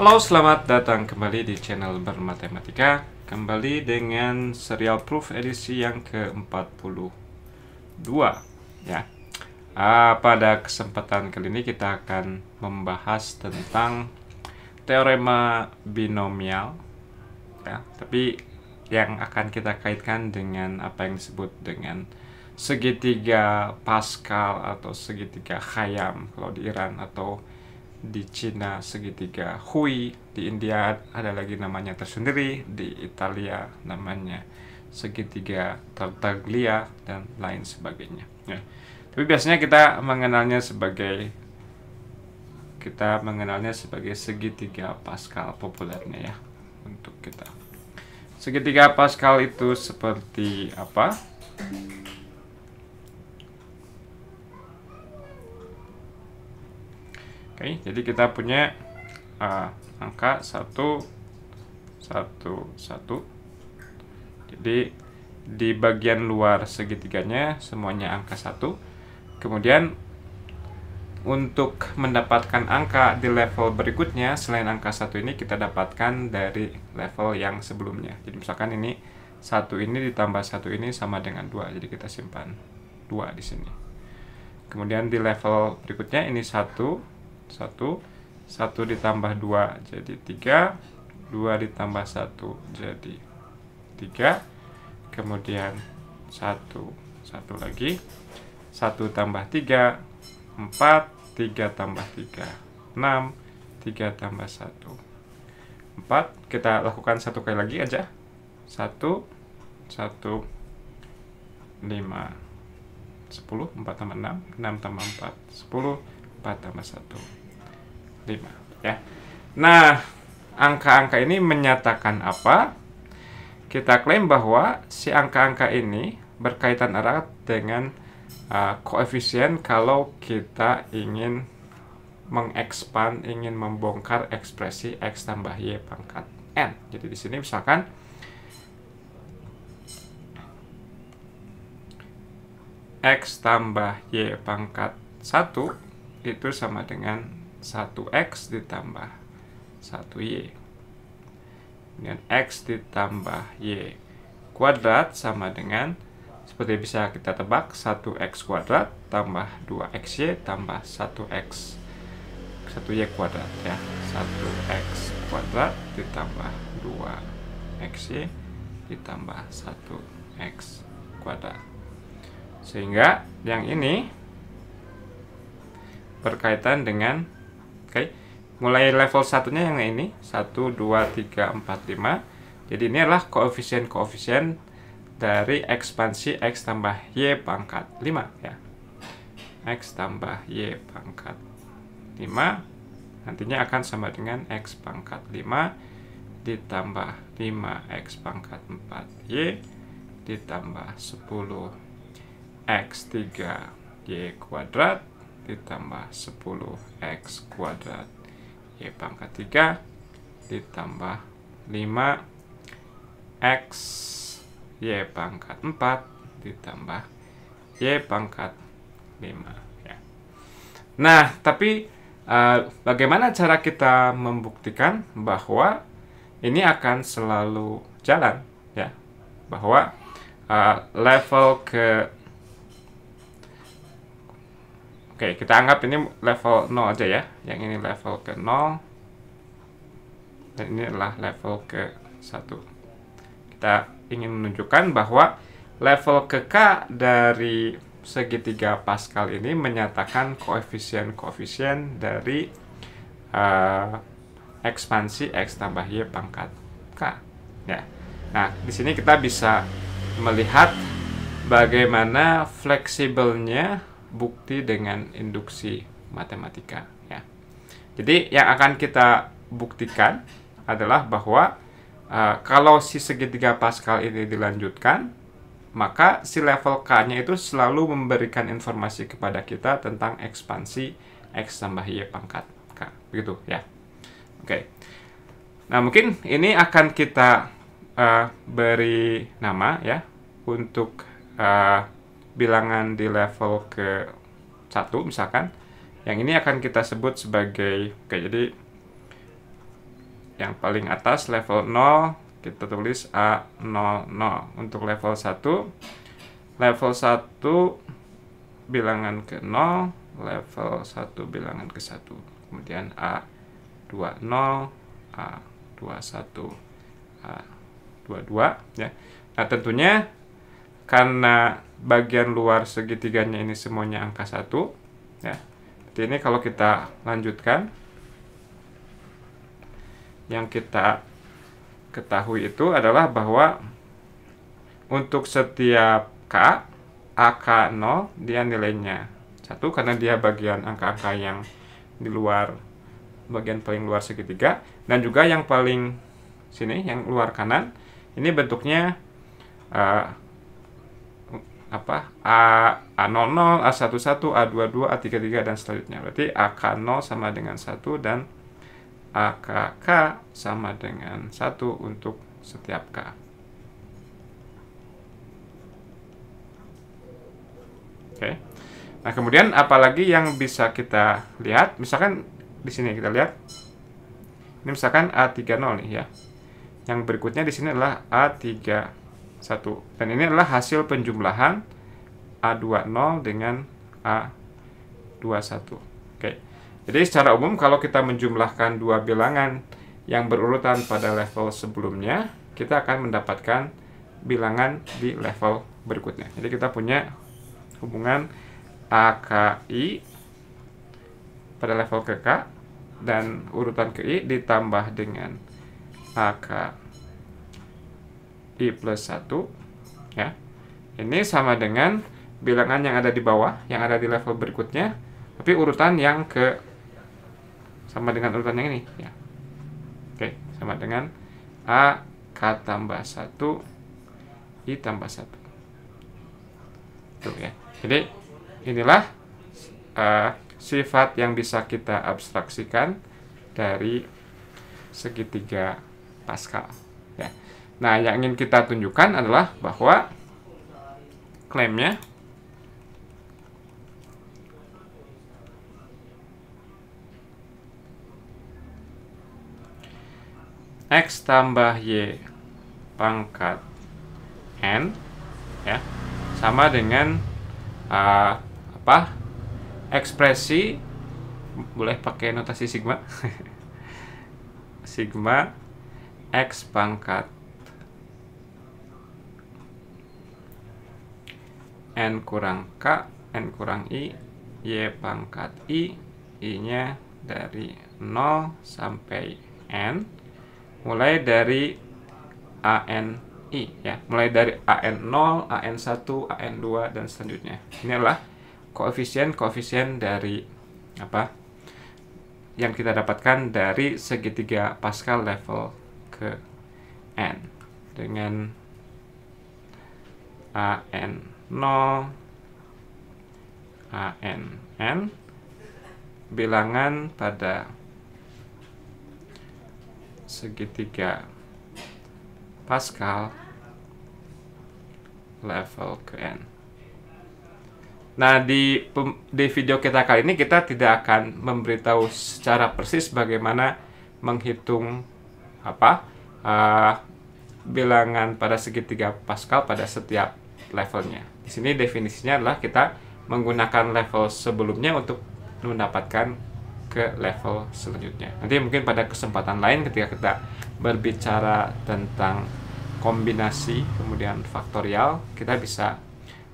Halo, selamat datang kembali di channel Bermatematika Kembali dengan serial proof edisi yang ke-42 ya. Ah, pada kesempatan kali ini kita akan membahas tentang teorema binomial ya, tapi yang akan kita kaitkan dengan apa yang disebut dengan segitiga Pascal atau segitiga Khayyam kalau di Iran atau di Cina segitiga Hui, di India ada lagi namanya tersendiri, di Italia namanya segitiga Tartaglia dan lain sebagainya. Ya. Tapi biasanya kita mengenalnya sebagai kita mengenalnya sebagai segitiga Pascal populernya ya untuk kita. Segitiga Pascal itu seperti apa? Oke, jadi kita punya uh, angka 1 1 1. Jadi di bagian luar segitiganya semuanya angka 1. Kemudian untuk mendapatkan angka di level berikutnya selain angka 1 ini kita dapatkan dari level yang sebelumnya. Jadi misalkan ini satu ini ditambah satu ini sama dengan dua, jadi kita simpan dua di sini. Kemudian di level berikutnya ini satu 1 1 ditambah 2 jadi 3 2 ditambah 1 jadi 3 kemudian 1 1 lagi. 1 tambah 3 4 3 tambah 3 6 3 tambah 1 4 kita lakukan satu kali lagi aja. 1 1 5 10 4 tambah 6 6 tambah 4 10 4 tambah 1 5 ya. Nah, angka-angka ini menyatakan apa? Kita klaim bahwa si angka-angka ini berkaitan erat dengan uh, koefisien kalau kita ingin mengekspan, ingin membongkar ekspresi x tambah y pangkat n. Jadi di sini misalkan x tambah y pangkat 1 itu sama dengan 1x ditambah 1y dengan x ditambah y kuadrat sama dengan seperti bisa kita tebak 1x kuadrat tambah 2xy tambah 1x 1y kuadrat ya. 1x kuadrat ditambah 2xy ditambah 1x kuadrat. Sehingga yang ini berkaitan dengan. Okay. Mulai level satunya yang ini 1 2 3 4 5. Jadi ini adalah koefisien-koefisien dari ekspansi x tambah y pangkat 5 ya. x tambah y pangkat 5 nantinya akan sama dengan x pangkat 5 ditambah 5x pangkat 4y ditambah 10 x 3 y kuadrat ditambah 10x kuadrat. Y pangkat 3 ditambah 5x y pangkat 4 ditambah y pangkat 5 ya. Nah, tapi uh, bagaimana cara kita membuktikan bahwa ini akan selalu jalan ya? Bahwa uh, level ke Oke, kita anggap ini level 0 aja ya. Yang ini level ke 0. Dan ini adalah level ke 1. Kita ingin menunjukkan bahwa level ke K dari segitiga Pascal ini menyatakan koefisien-koefisien dari uh, ekspansi X tambah Y pangkat K. Ya. Nah, di sini kita bisa melihat bagaimana fleksibelnya bukti dengan induksi matematika ya. Jadi yang akan kita buktikan adalah bahwa uh, kalau si segitiga Pascal ini dilanjutkan maka si level K-nya itu selalu memberikan informasi kepada kita tentang ekspansi X tambah Y pangkat K. Begitu ya. Oke. Nah, mungkin ini akan kita uh, beri nama ya untuk uh, bilangan di level ke satu misalkan yang ini akan kita sebut sebagai oke jadi yang paling atas level 0 kita tulis A00 untuk level 1 level 1 bilangan ke 0 level 1 bilangan ke 1 kemudian A20 A21 A22 ya. Nah tentunya karena bagian luar segitiganya ini semuanya angka 1 ya. Jadi ini kalau kita lanjutkan yang kita ketahui itu adalah bahwa untuk setiap K, AK 0 dia nilainya satu karena dia bagian angka-angka yang di luar bagian paling luar segitiga. Dan juga yang paling sini yang luar kanan ini bentuknya uh, apa A A00, A11, A22, A33 dan selanjutnya. Berarti AK0 sama dengan 1 dan AKK sama dengan 1 untuk setiap K. Oke. Nah, kemudian apalagi yang bisa kita lihat? Misalkan di sini kita lihat. Ini misalkan A30 nih ya. Yang berikutnya di sini adalah A31. Dan ini adalah hasil penjumlahan A20 dengan A21. Oke. Jadi secara umum kalau kita menjumlahkan dua bilangan yang berurutan pada level sebelumnya, kita akan mendapatkan bilangan di level berikutnya. Jadi kita punya hubungan AKI pada level ke K dan urutan ke I ditambah dengan AKI plus 1 ya. Ini sama dengan bilangan yang ada di bawah, yang ada di level berikutnya, tapi urutan yang ke sama dengan urutan yang ini ya. Oke sama dengan A K tambah 1 I tambah 1 tuh ya. Jadi inilah uh, sifat yang bisa kita abstraksikan dari segitiga Pascal nah yang ingin kita tunjukkan adalah bahwa klaimnya X tambah Y pangkat N ya sama dengan uh, apa ekspresi boleh pakai notasi sigma sigma X pangkat N kurang K N kurang I Y pangkat I I nya dari 0 sampai N mulai dari ANI ya, mulai dari AN0, AN1, AN2 dan selanjutnya. Ini adalah koefisien-koefisien dari apa? yang kita dapatkan dari segitiga Pascal level ke n dengan AN0 ANN bilangan pada segitiga Pascal level ke N. Nah, di, di video kita kali ini kita tidak akan memberitahu secara persis bagaimana menghitung apa uh, bilangan pada segitiga Pascal pada setiap levelnya. Di sini definisinya adalah kita menggunakan level sebelumnya untuk mendapatkan ke level selanjutnya. Nanti mungkin pada kesempatan lain ketika kita berbicara tentang kombinasi kemudian faktorial, kita bisa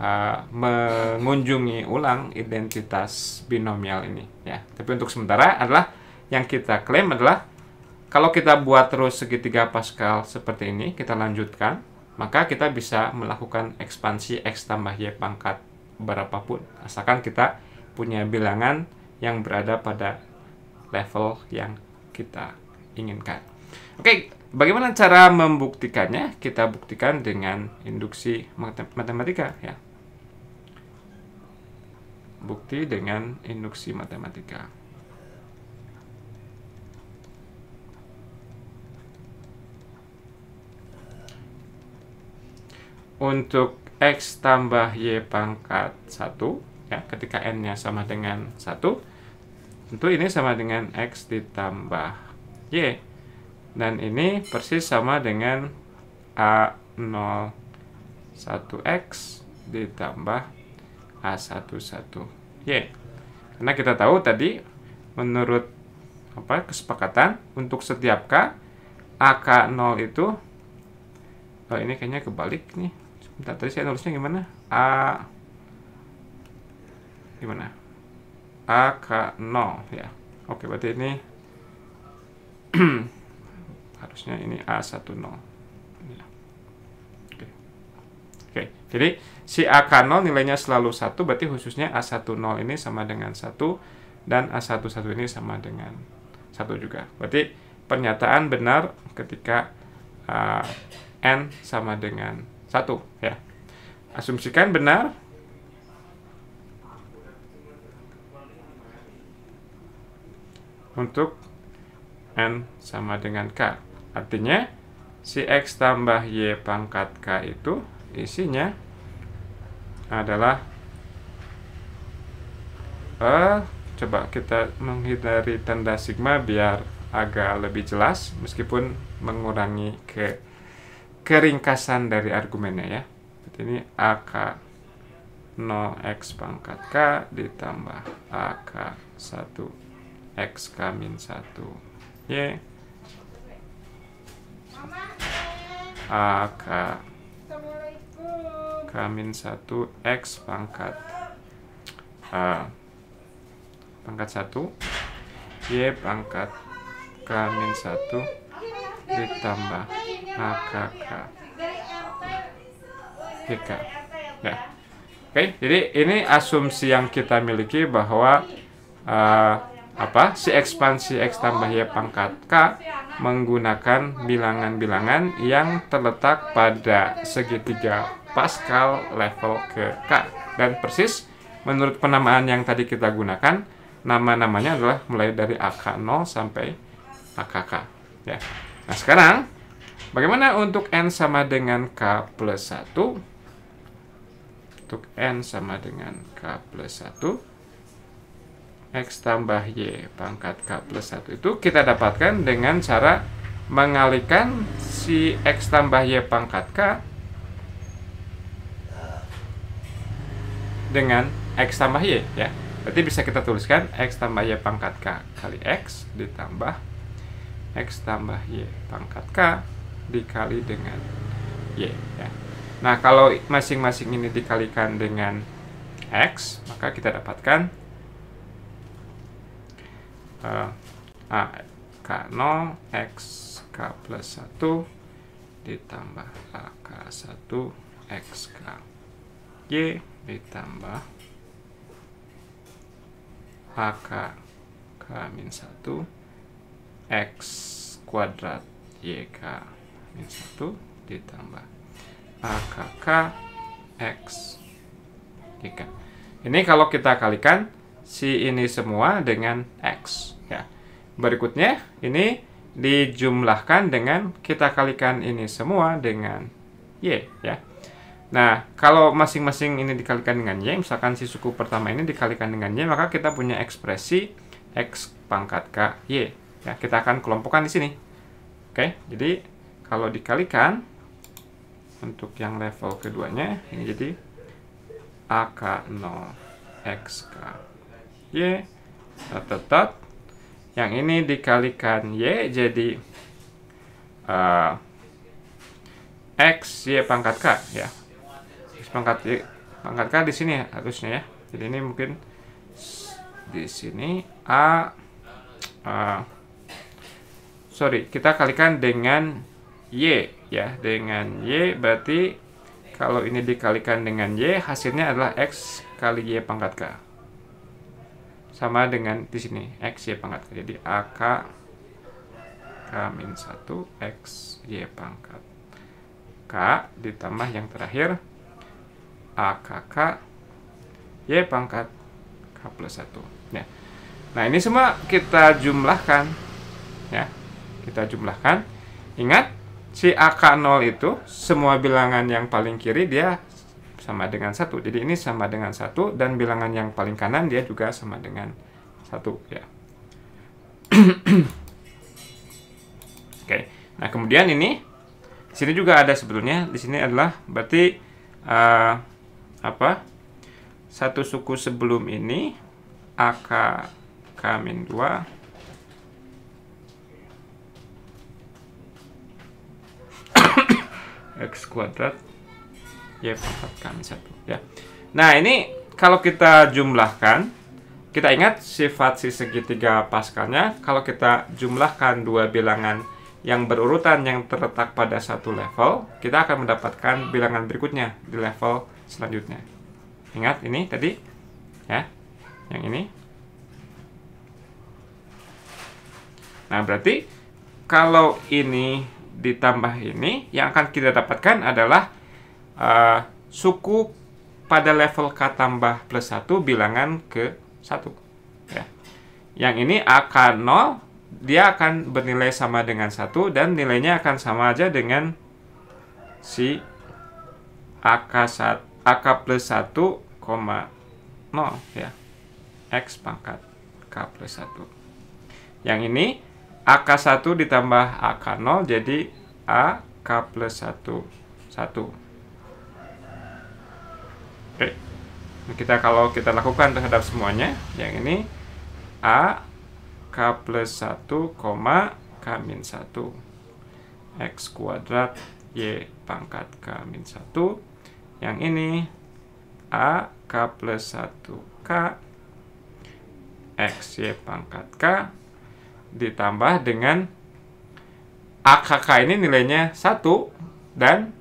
uh, mengunjungi ulang identitas binomial ini ya. Tapi untuk sementara adalah yang kita klaim adalah kalau kita buat terus segitiga Pascal seperti ini, kita lanjutkan, maka kita bisa melakukan ekspansi X tambah Y pangkat berapapun. Asalkan kita punya bilangan yang berada pada level yang kita inginkan. Oke, bagaimana cara membuktikannya? Kita buktikan dengan induksi matematika ya. Bukti dengan induksi matematika. Untuk X tambah Y pangkat 1 ya ketika N-nya sama dengan 1 Tentu ini sama dengan X ditambah Y. Dan ini persis sama dengan A01 X ditambah A11 Y. Karena kita tahu tadi menurut apa kesepakatan untuk setiap K AK0 itu oh ini kayaknya kebalik nih sebentar tadi saya nulisnya gimana? A. Gimana? AK0 ya. Oke berarti ini harusnya ini A10 ya. oke. Oke jadi si AK0 nilainya selalu satu berarti khususnya A10 ini sama dengan satu dan A11 ini sama dengan satu juga. Berarti pernyataan benar ketika uh, N sama dengan satu ya asumsikan benar untuk N sama dengan K. Artinya, si X tambah Y pangkat K itu isinya adalah uh, coba kita menghindari tanda sigma biar agak lebih jelas meskipun mengurangi ke keringkasan dari argumennya ya. Ini AK 0x pangkat K ditambah AK 1 X kamin 1 Y. AK kamin 1 X pangkat A. Pangkat 1 Y pangkat kamin 1 ditambah AKK GK ya. Oke, jadi ini asumsi yang kita miliki bahwa uh, apa si ekspansi x tambah y pangkat k menggunakan bilangan-bilangan yang terletak pada segitiga Pascal level ke k dan persis menurut penamaan yang tadi kita gunakan nama-namanya adalah mulai dari AK 0 sampai AKK ya. Nah, sekarang bagaimana untuk n sama dengan k plus 1? Untuk n sama dengan k plus 1 X tambah Y pangkat K plus 1 itu kita dapatkan dengan cara mengalihkan si X tambah Y pangkat K dengan X tambah Y ya. Berarti bisa kita tuliskan X tambah Y pangkat K kali X ditambah X tambah Y pangkat K dikali dengan Y ya. Nah kalau masing-masing ini dikalikan dengan X maka kita dapatkan uh, A K0 X K plus 1 ditambah AK1 XK Y ditambah AK K min 1 X kuadrat YK min 1 ditambah AKK X YK ini kalau kita kalikan si ini semua dengan X. Ya. Berikutnya, ini dijumlahkan dengan kita kalikan ini semua dengan Y. Ya. Nah, kalau masing-masing ini dikalikan dengan Y, misalkan si suku pertama ini dikalikan dengan Y, maka kita punya ekspresi X pangkat K Y. Ya, kita akan kelompokkan di sini. Oke, jadi kalau dikalikan, untuk yang level keduanya, ini jadi AK0 XK Y dot yang ini dikalikan Y jadi uh, X Y pangkat K ya. X pangkat Y pangkat K di sini harusnya ya. Jadi ini mungkin di sini A uh, sorry kita kalikan dengan Y ya dengan Y berarti kalau ini dikalikan dengan Y hasilnya adalah X kali Y pangkat K. Sama dengan di sini x y pangkat jadi ak k min 1 x y pangkat k ditambah yang terakhir akk y pangkat k plus 1 ya. Nah ini semua kita jumlahkan ya. Kita jumlahkan. Ingat si AK0 itu semua bilangan yang paling kiri dia sama dengan satu. Jadi ini sama dengan satu dan bilangan yang paling kanan dia juga sama dengan satu ya. Oke. Nah, kemudian ini di sini juga ada sebetulnya. Di sini adalah berarti uh, apa? Satu suku sebelum ini AK K-2 X kuadrat Y pangkat K-1 ya. Nah, ini kalau kita jumlahkan kita ingat sifat si segitiga paskalnya kalau kita jumlahkan dua bilangan yang berurutan yang terletak pada satu level, kita akan mendapatkan bilangan berikutnya di level selanjutnya. Ingat ini tadi ya, yang ini. Nah, berarti kalau ini ditambah ini, yang akan kita dapatkan adalah uh, suku pada level K tambah plus 1 bilangan ke 1. Ya. Yang ini akan 0 dia akan bernilai sama dengan satu dan nilainya akan sama aja dengan si AK, AK plus 1, 0 ya X pangkat K plus 1 yang ini AK1 ditambah AK0 jadi AK plus 1 1 Oke kita kalau kita lakukan terhadap semuanya yang ini A K plus 1, K min 1 X kuadrat Y pangkat K min 1 Yang ini A K plus 1 K X Y pangkat K Ditambah dengan AKK ini nilainya 1 Dan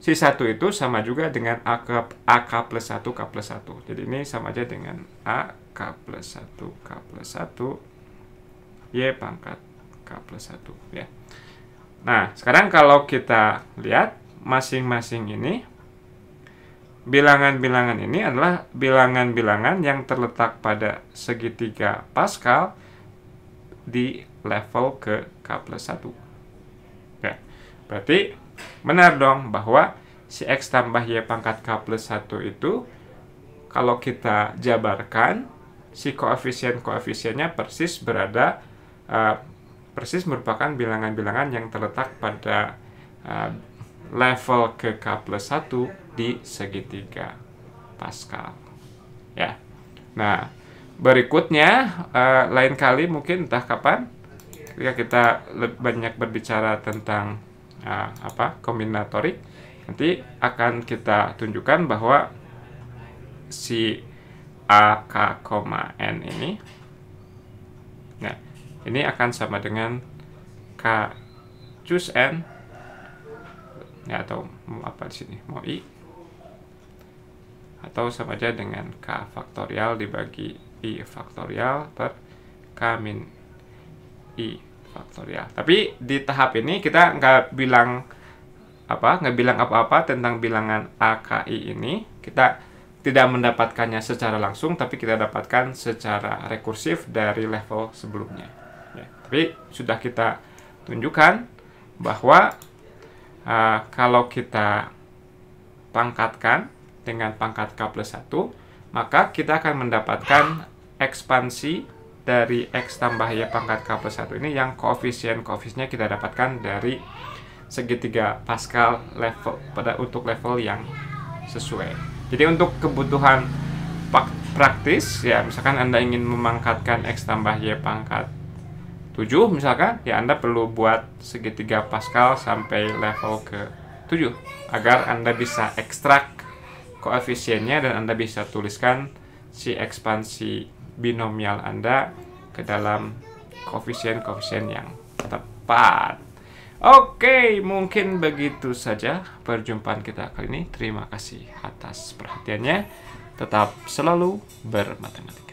si 1 itu sama juga dengan AK, AK plus 1 K plus 1 Jadi ini sama aja dengan A K plus 1 K plus 1 Y pangkat K plus 1 ya. Nah, sekarang kalau kita lihat masing-masing ini bilangan-bilangan ini adalah bilangan-bilangan yang terletak pada segitiga Pascal di level ke K plus 1. Ya. Berarti benar dong bahwa si X tambah Y pangkat K plus 1 itu kalau kita jabarkan si koefisien-koefisiennya persis berada uh, persis merupakan bilangan-bilangan yang terletak pada uh, level ke K plus 1 di segitiga Pascal. Ya. Nah, berikutnya uh, lain kali mungkin entah kapan ketika kita banyak berbicara tentang uh, apa kombinatorik nanti akan kita tunjukkan bahwa si a k, n ini nah ini akan sama dengan K cus N ya atau mau apa di sini? Mau I atau sama aja dengan K faktorial dibagi I faktorial per K min I faktorial. Tapi di tahap ini kita nggak bilang apa nggak bilang apa-apa tentang bilangan AKI ini. Kita tidak mendapatkannya secara langsung tapi kita dapatkan secara rekursif dari level sebelumnya. Tapi sudah kita tunjukkan bahwa uh, kalau kita pangkatkan dengan pangkat K plus 1, maka kita akan mendapatkan ekspansi dari X tambah Y pangkat K plus 1 ini yang koefisien-koefisiennya kita dapatkan dari segitiga Pascal level pada untuk level yang sesuai. Jadi untuk kebutuhan praktis ya misalkan Anda ingin memangkatkan X tambah Y pangkat 7 misalkan, ya Anda perlu buat segitiga Pascal sampai level ke 7 agar Anda bisa ekstrak koefisiennya dan Anda bisa tuliskan si ekspansi binomial Anda ke dalam koefisien-koefisien yang tepat. Oke, mungkin begitu saja perjumpaan kita kali ini. Terima kasih atas perhatiannya. Tetap selalu bermatematika.